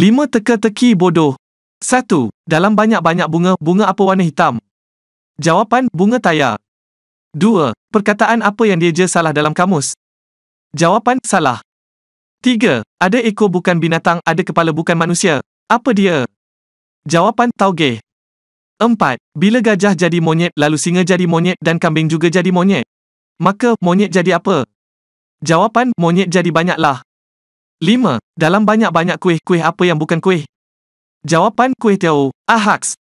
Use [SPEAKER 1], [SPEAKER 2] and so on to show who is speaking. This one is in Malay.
[SPEAKER 1] 5 teka-teki bodoh. 1. Dalam banyak-banyak bunga, bunga apa warna hitam? Jawapan, bunga tayar. 2. Perkataan apa yang dia je salah dalam kamus? Jawapan, salah. 3. Ada ekor bukan binatang, ada kepala bukan manusia. Apa dia? Jawapan, taugeh. 4. Bila gajah jadi monyet, lalu singa jadi monyet dan kambing juga jadi monyet. Maka, monyet jadi apa? Jawapan, monyet jadi banyaklah. 5. Dalam banyak-banyak kuih, kuih apa yang bukan kuih? Jawapan, kuih tiaw. Ahaks.